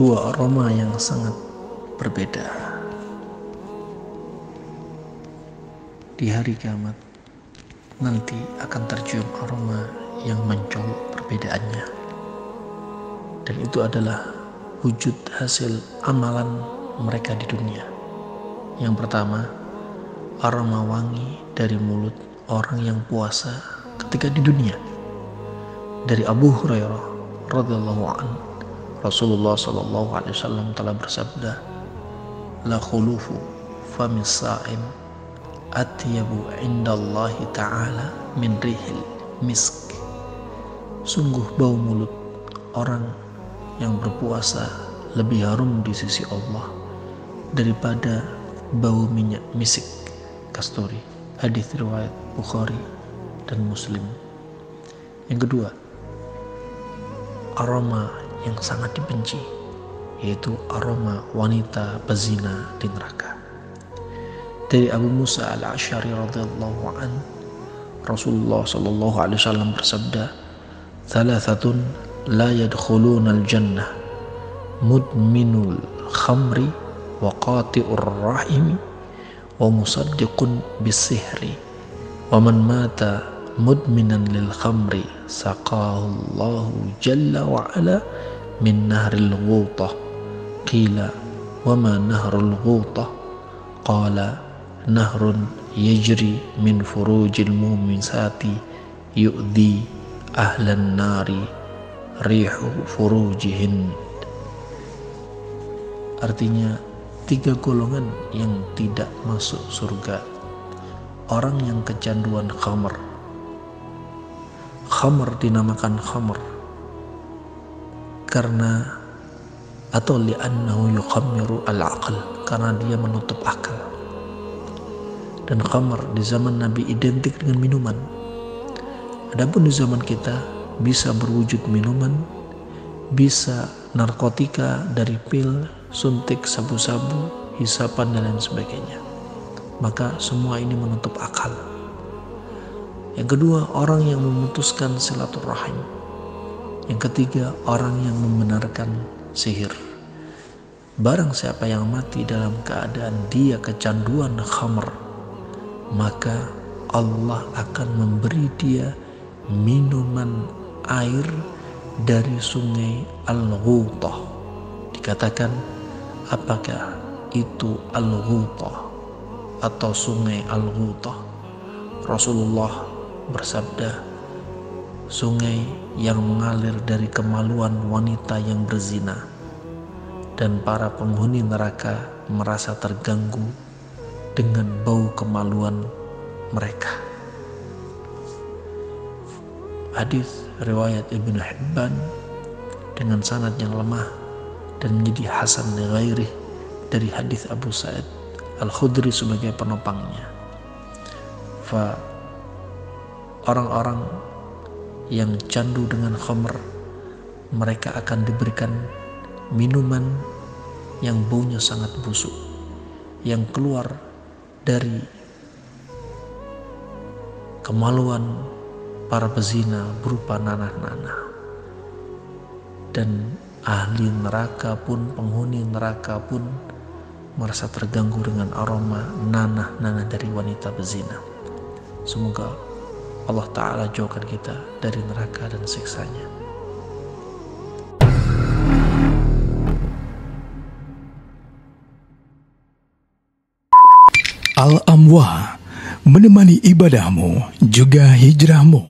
dua aroma yang sangat berbeda. Di hari kiamat nanti akan tercium aroma yang mencolok perbedaannya. Dan itu adalah wujud hasil amalan mereka di dunia. Yang pertama, aroma wangi dari mulut orang yang puasa ketika di dunia. Dari Abu Hurairah radhiyallahu an Rasulullah sallallahu alaihi wasallam telah bersabda, "La khulufu famis sa'im atyabu indallahi ta'ala min rihil misk." Sungguh bau mulut orang yang berpuasa lebih harum di sisi Allah daripada bau minyak misik kasturi hadis riwayat Bukhari dan Muslim yang kedua aroma yang sangat dibenci yaitu aroma wanita bezina di neraka. Dari Abu Musa al-Ashari radhiyallahu an Rasulullah sallallahu alaihi wasallam bersabda thalathatun la yadkhuluna al-jannah mudminul khamri wa qati'ur rahimi wa musaddiqun bisihri wa man mata mudminan lil khamri Allahu jalla wa ala min nahril ghutah qila wa ma nahrul ghutah qala nahrun yajri min furujil mu'minati yu'di ahlan nari artinya tiga golongan yang tidak masuk surga. Orang yang kecanduan khamr khamr dinamakan khamr karena atau li'annahu yukhammiru al-aql karena dia menutup akal dan khamr di zaman Nabi identik dengan minuman adapun di zaman kita bisa berwujud minuman bisa narkotika dari pil suntik sabu-sabu, hisapan dan lain sebagainya. Maka semua ini menutup akal. Yang kedua, orang yang memutuskan silaturahim. Yang ketiga, orang yang membenarkan sihir. Barang siapa yang mati dalam keadaan dia kecanduan khamr, maka Allah akan memberi dia minuman air dari sungai Al-Ghutah. Dikatakan apakah itu Al-Ghutah atau sungai Al-Ghutah Rasulullah bersabda sungai yang mengalir dari kemaluan wanita yang berzina dan para penghuni neraka merasa terganggu dengan bau kemaluan mereka hadis riwayat Ibnu Hibban dengan sanad yang lemah dan menjadi hasan ghairi dari hadis Abu Sa'id Al-Khudri sebagai penopangnya. Fa orang-orang yang candu dengan khamr mereka akan diberikan minuman yang baunya sangat busuk yang keluar dari kemaluan para pezina berupa nanah-nanah dan ahli neraka pun, penghuni neraka pun merasa terganggu dengan aroma nanah-nanah dari wanita bezina. Semoga Allah Ta'ala jauhkan kita dari neraka dan siksanya. Al-Amwa menemani ibadahmu juga hijrahmu